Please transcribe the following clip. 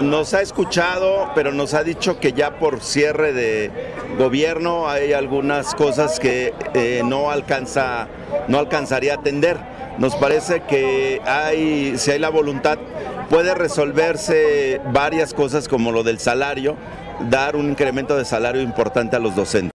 Nos ha escuchado, pero nos ha dicho que ya por cierre de gobierno hay algunas cosas que eh, no alcanza, no alcanzaría a atender. Nos parece que hay, si hay la voluntad, puede resolverse varias cosas como lo del salario, dar un incremento de salario importante a los docentes.